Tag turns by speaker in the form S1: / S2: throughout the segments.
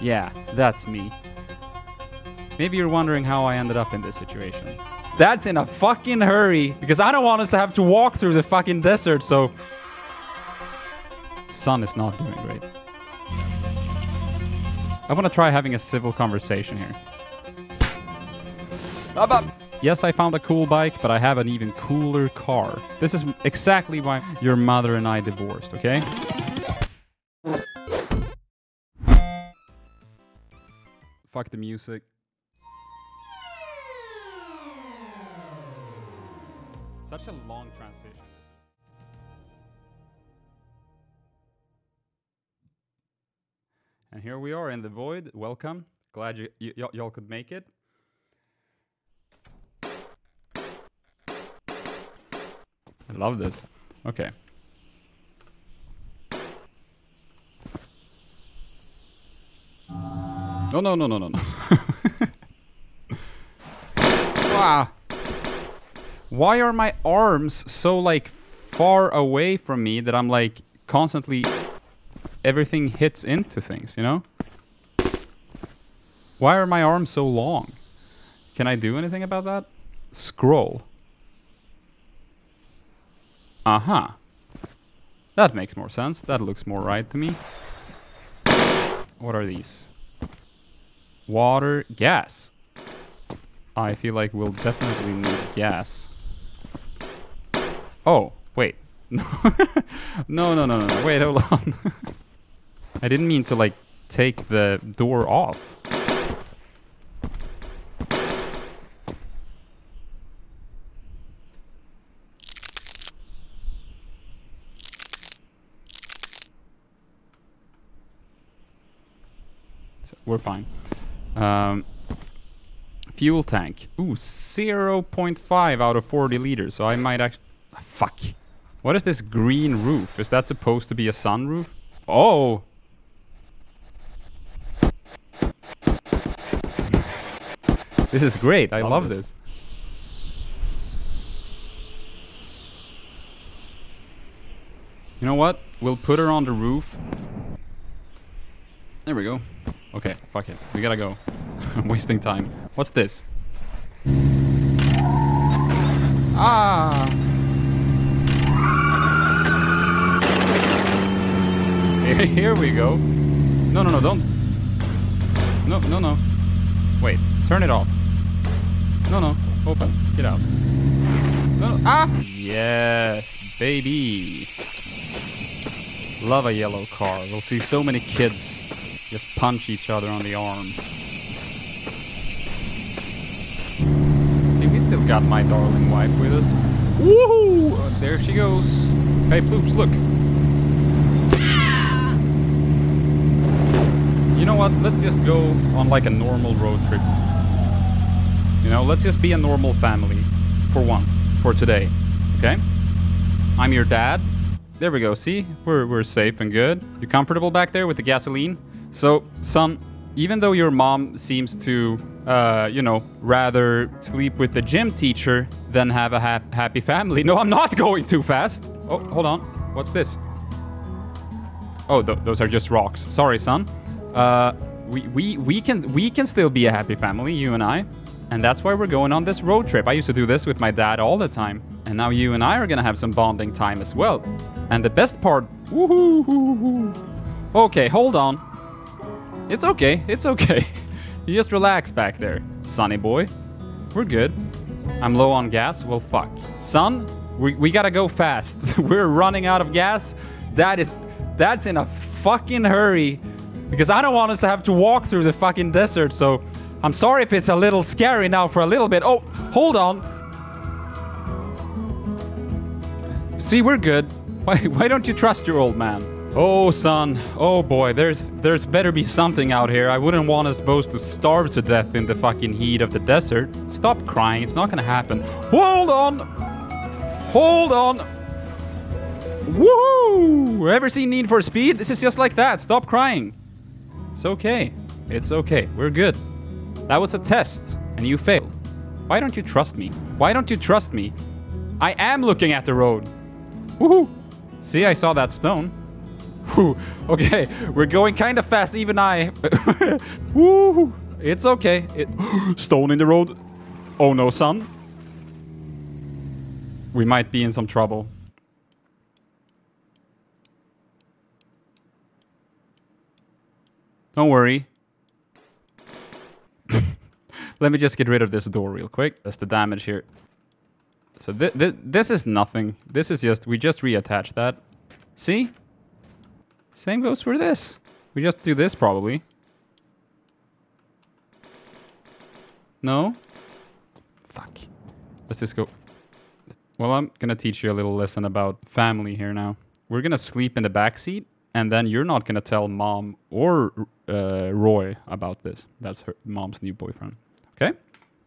S1: Yeah, that's me. Maybe you're wondering how I ended up in this situation. That's in a fucking hurry because I don't want us to have to walk through the fucking desert, so. Sun is not doing great. I want to try having a civil conversation here. Up, up. Yes, I found a cool bike, but I have an even cooler car. This is exactly why your mother and I divorced, okay? Fuck the music. Such a long transition. And here we are in the void. Welcome. Glad you, y- y'all could make it. I love this. Okay. No, no, no, no, no, no. wow. Why are my arms so like far away from me that I'm like constantly everything hits into things, you know? Why are my arms so long? Can I do anything about that? Scroll. Uh-huh. That makes more sense. That looks more right to me. What are these? Water, gas. I feel like we'll definitely need gas. Oh, wait. No, no, no, no, no. Wait, hold on. I didn't mean to like take the door off. So we're fine. Um, fuel tank. Ooh, 0.5 out of 40 liters. So I might actually. Fuck. What is this green roof? Is that supposed to be a sunroof? Oh! This is great. I
S2: Love
S1: love,
S2: this.
S1: this. You know what? We'll put her on the roof. There we go. Okay, fuck it. We gotta go. I'm wasting time. What's this? Ah! Here, we go. No, no, no, don't. No, no, no. Wait, turn it off. No, no, open. Get out. No, no. Ah! Yes, baby. Love a yellow car. We'll see so many kids just punch each other on the arm. See, we still got my darling wife with us. Woohoo! Uh, there she goes. Hey, Ploops, look. You know what? Let's just go on like a normal road trip. You know, let's just be a normal family for once, for today. Okay? I'm your dad. There we go. See? We're, we're safe and good. You comfortable back there with the gasoline? So, son, even though your mom seems to, uh, you know, rather sleep with the gym teacher than have a hap- happy family. No, I'm not going too fast. Oh, hold on. What's this? Oh, th- those are just rocks. Sorry, son. Uh, we, we, we can we can still be a happy family, you and I, and that's why we're going on this road trip. I used to do this with my dad all the time, and now you and I are gonna have some bonding time as well. And the best part, woohoo. Okay, hold on. It's okay. It's okay. you just relax back there, sonny boy. We're good. I'm low on gas. Well, fuck, son. We, we gotta go fast. we're running out of gas. That is that's in a fucking hurry because I don't want us to have to walk through the fucking desert. So I'm sorry if it's a little scary now for a little bit. Oh, hold on. See, we're good. Why, why don't you trust your old man? Oh, son. Oh, boy. There's there's better be something out here. I wouldn't want us both to starve to death in the fucking heat of the desert. Stop crying. It's not gonna happen. Hold on. Hold on. Woohoo! Ever seen Need for Speed? This is just like that. Stop crying. It's okay. It's okay. We're good. That was a test, and you failed. Why don't you trust me? Why don't you trust me? I am looking at the road. Woohoo! See, I saw that stone. Whew. Okay, we're going kind of fast, even I. Woo! It's okay. It Stone in the road. Oh no, son. We might be in some trouble. Don't worry. Let me just get rid of this door real quick. That's the damage here. So th th this is nothing. This is just, we just reattach that. See? Same goes for this. We just do this probably. No? Fuck. Let's just go. Well, I'm gonna teach you a little lesson about family here now. We're gonna sleep in the back seat, and then you're not gonna tell mom or uh, Roy about this. That's her mom's new boyfriend. Okay?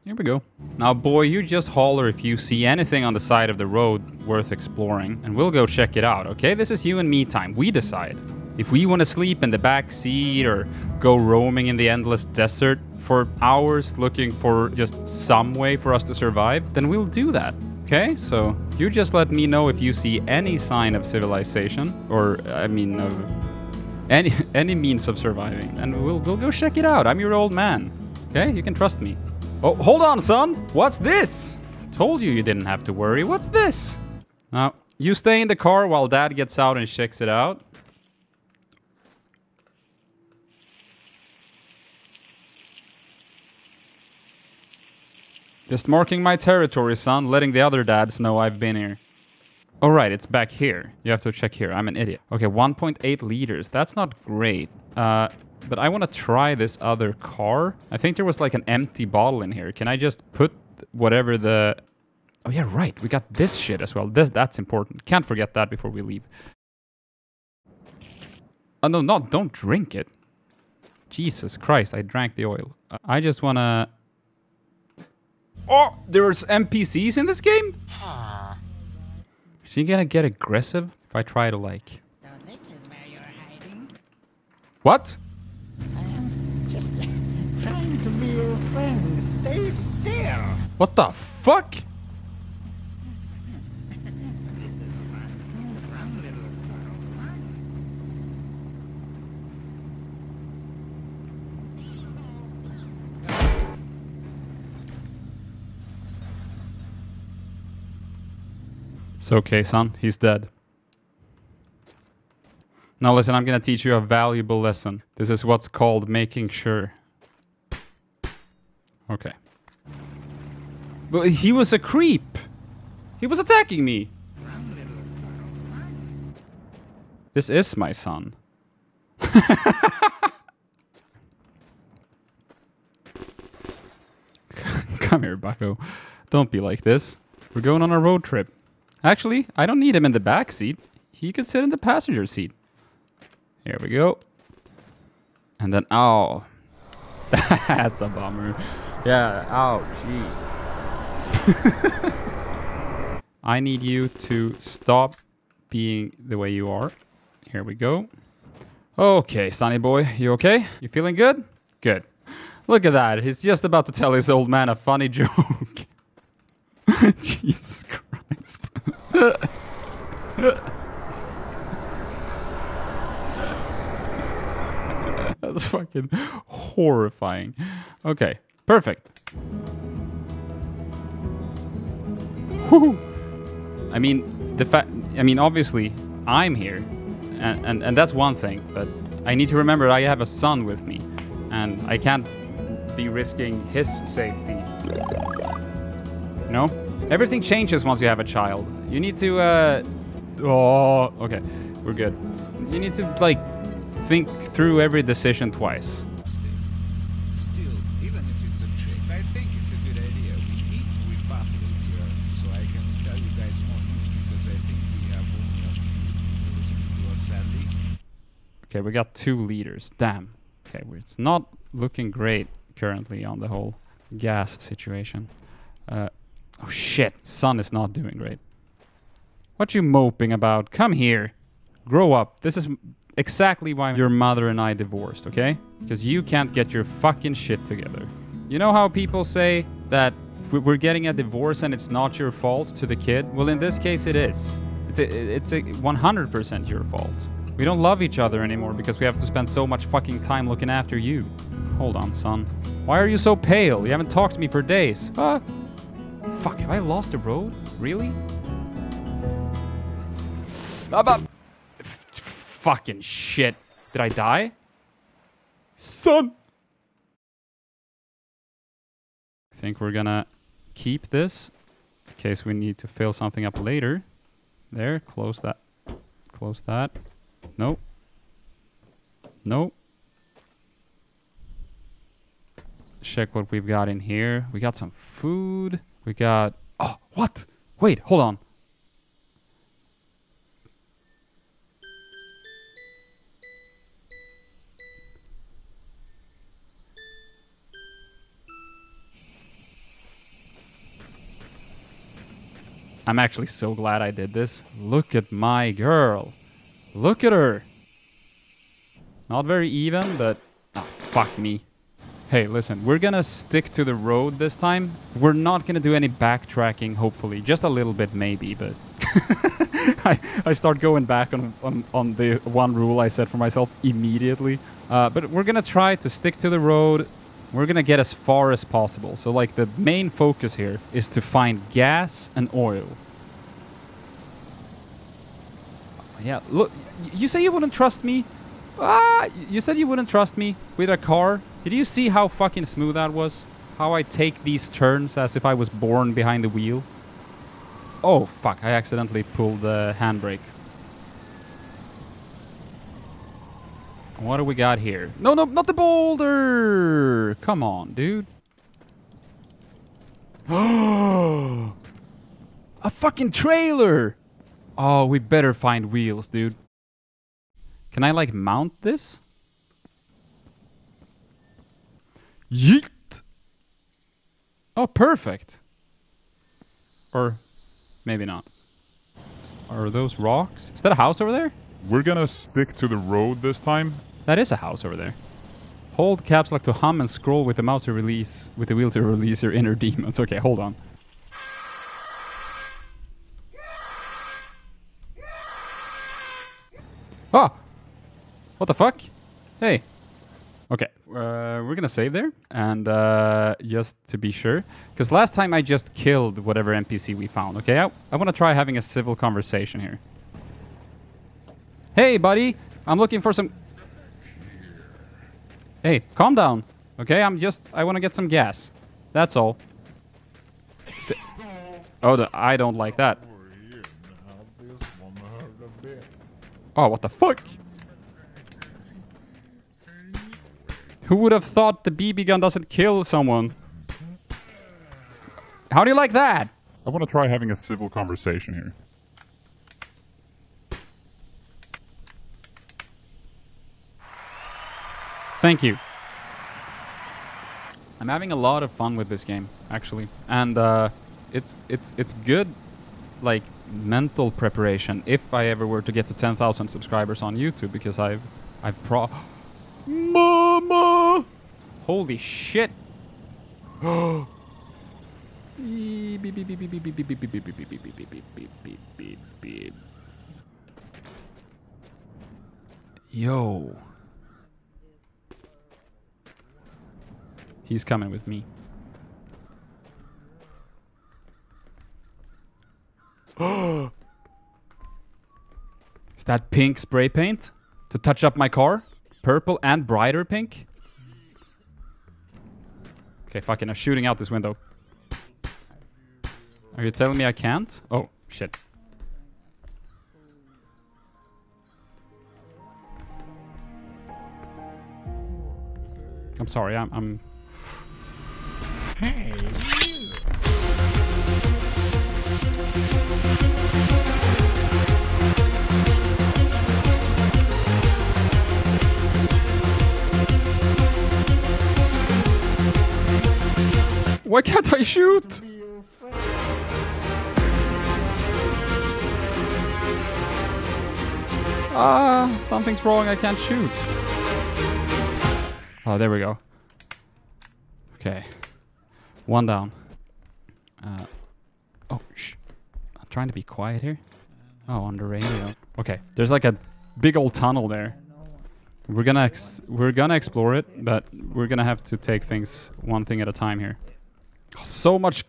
S1: Here we go. Now, boy, you just holler if you see anything on the side of the road worth exploring, and we'll go check it out, okay? This is you and me time. We decide. If we want to sleep in the back seat or go roaming in the endless desert for hours looking for just some way for us to survive, then we'll do that. Okay, so you just let me know if you see any sign of civilization, or I mean, of any any means of surviving, and we'll we'll go check it out. I'm your old man. Okay, you can trust me. Oh, hold on, son. What's this? Told you you didn't have to worry. What's this? Now you stay in the car while Dad gets out and checks it out. Just marking my territory, son, letting the other dads know I've been here. All right, it's back here. You have to check here. I'm an idiot. Okay, 1.8 liters. That's not great. Uh, but I want to try this other car. I think there was like an empty bottle in here. Can I just put whatever the... Oh yeah, right. We got this shit as well. This That's important. Can't forget that before we leave. Oh no, not don't drink it. Jesus Christ, I drank the oil. I just want to... Oh, there's NPCs in this game? Is he gonna get aggressive if I try to like...
S2: So this is where you're hiding?
S1: What?
S2: Just trying to be your friend. Stay still.
S1: What the fuck?
S2: This is fun. Run, little squirrel, run.
S1: It's okay, son. He's dead. Now listen, I'm gonna teach you a valuable lesson. This is what's called making sure. Okay. But he was a creep. He was attacking me. This is my son. Come here, Bucko. Don't be like this. We're going on a road trip. Actually, I don't need him in the back seat. He could sit in the passenger seat. Here we go. And then, oh. That's a bummer. Yeah, oh, gee. I need you to stop being the way you are. Here we go. Okay, Sonny boy, you okay? You feeling good? Good. Look at that. He's just about to tell his old man a funny joke. Jesus Christ. That's fucking horrifying. Okay, perfect. Whew. I mean, the fact. I mean, obviously, I'm here, and, and and that's one thing. But I need to remember I have a son with me, and I can't be risking his safety. Know, everything changes once you have a child. You need to. Uh, oh, okay, we're good. You need to like think through every decision twice.
S3: Still, still, even if it's a trick, I think it's a good idea. We need to repopulate the Earth so I can tell you guys more news because I think we have only a few listening to us sadly.
S1: Okay, we got two leaders. Damn. Okay, it's not looking great currently on the whole gas situation. Uh, oh shit, sun is not doing great. What you moping about? Come here. Grow up. This is exactly why your mother and I divorced, okay? Because you can't get your fucking shit together. You know how people say that we- we're getting a divorce and it's not your fault to the kid? Well, in this case, it is. It's a, it's a 100% your fault. We don't love each other anymore because we have to spend so much fucking time looking after you. Hold on, son. Why are you so pale? You haven't talked to me for days. Ah. Fuck, have I lost the road? Really? About F- fucking shit. Did I die? Son! I think we're gonna keep this in case we need to fill something up later. There, close that. Close that. Nope. Nope. Check what we've got in here. We got some food. We got. Oh, what? Wait, hold on. I'm actually so glad I did this. Look at my girl. Look at her. Not very even, but ah, fuck me. Hey, listen, we're gonna stick to the road this time. We're not gonna do any backtracking, hopefully. Just a little bit, maybe, but I, I start going back on, on, on the one rule I set for myself immediately. Uh, but we're gonna try to stick to the road. We're gonna get as far as possible. So, like, the main focus here is to find gas and oil. Yeah, look, you say you wouldn't trust me? Ah, you said you wouldn't trust me with a car. Did you see how fucking smooth that was? How I take these turns as if I was born behind the wheel? Oh, fuck, I accidentally pulled the handbrake. What do we got here? No, no, not the boulder! Come on, dude. a fucking trailer! Oh, we better find wheels, dude. Can I, like, mount this? Yeet! Oh, perfect. Or maybe not. Are those rocks? Is that a house over there?
S4: We're gonna stick to the road this time.
S1: That is a house over there. Hold caps lock to hum and scroll with the mouse to release with the wheel to release your inner demons. Okay, hold on. Ah! What the fuck? Hey. Okay, uh, we're gonna save there, and uh, just to be sure, because last time I just killed whatever NPC we found. Okay, I, I want to try having a civil conversation here. Hey, buddy, I'm looking for some. Hey, calm down. Okay, I'm just. I want to get some gas. That's all. Oh, the, I don't like that. Oh, what the fuck? Who would have thought the BB gun doesn't kill someone? How do you like that?
S4: I want to try having a civil conversation here.
S1: Thank you. I'm having a lot of fun with this game, actually, and uh, it's it's it's good, like mental preparation. If I ever were to get to 10,000 subscribers on YouTube, because I've I've pro. Mama! Holy shit! Beep, He's coming with me. Is that pink spray paint to touch up my car? Purple and brighter pink? Okay, fucking, I'm shooting out this window. Are you telling me I can't? Oh, shit. I'm sorry, I'm, I'm Why can't I shoot? Ah, something's wrong. I can't shoot. Oh, there we go. Okay. One down. Uh, oh, shh. I'm trying to be quiet here. Oh, on the radio. Okay, there's like a big old tunnel there. We're gonna we're gonna explore it, but we're gonna have to take things one thing at a time here. So much.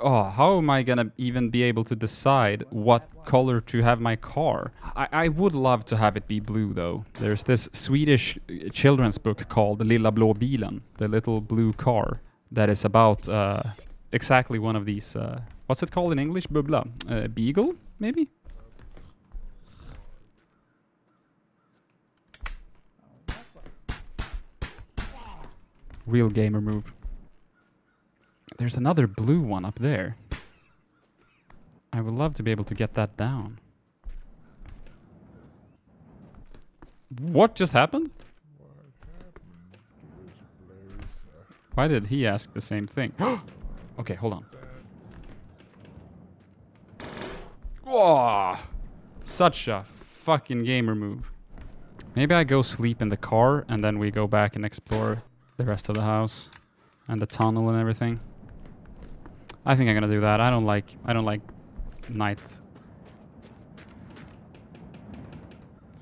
S1: Oh, how am I gonna even be able to decide what color to have my car? I, I would love to have it be blue though. There's this Swedish uh, children's book called Lilla blå bilen, the little blue car, that is about uh, exactly one of these. Uh, what's it called in English? Bubbla, uh, beagle, maybe. Real gamer move. There's another blue one up there. I would love to be able to get that down. What just happened? Why did he ask the same thing? okay, hold on. Whoa! Such a fucking gamer move. Maybe I go sleep in the car and then we go back and explore the rest of the house and the tunnel and everything. I think I'm gonna do that. I don't like I don't like night.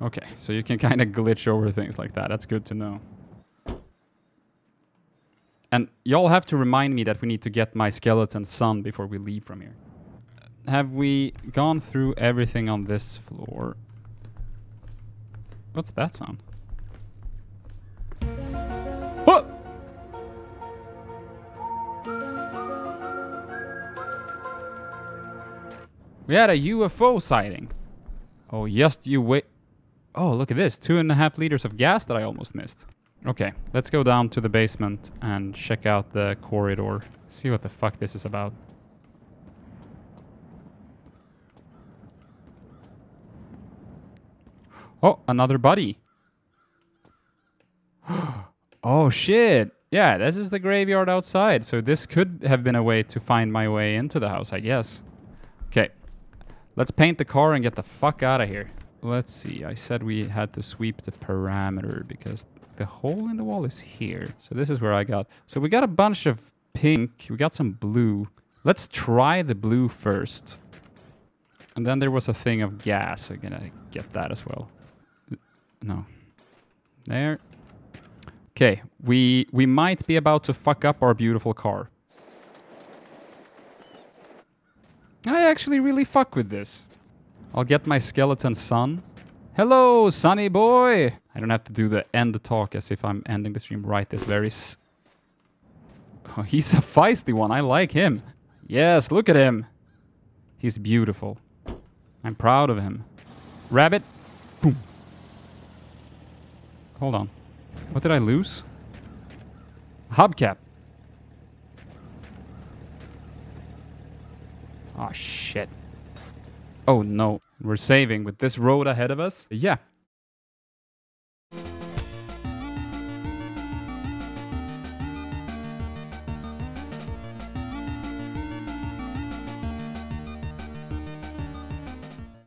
S1: Okay, so you can kind of glitch over things like that. That's good to know. And y'all have to remind me that we need to get my skeleton son before we leave from here. Have we gone through everything on this floor? What's that sound? What? We had a UFO sighting. Oh, just you wait. Oh, look at this. Two and a half liters of gas that I almost missed. Okay, let's go down to the basement and check out the corridor. See what the fuck this is about. Oh, another buddy. oh shit. Yeah, this is the graveyard outside. So this could have been a way to find my way into the house, I guess. Okay. Let's paint the car and get the fuck out of here. Let's see. I said we had to sweep the parameter because the hole in the wall is here. So this is where I got. So we got a bunch of pink. We got some blue. Let's try the blue first. And then there was a thing of gas. I'm gonna get that as well. No. There. Okay, we we might be about to fuck up our beautiful car. I actually really fuck with this. I'll get my skeleton son. Hello, sunny boy! I don't have to do the end talk as if I'm ending the stream right this very Oh, he's a feisty one. I like him. Yes, look at him. He's beautiful. I'm proud of him. Rabbit. Boom. Hold on. What did I lose? Hubcap. Oh shit. Oh no. We're saving with this road ahead of us. Yeah,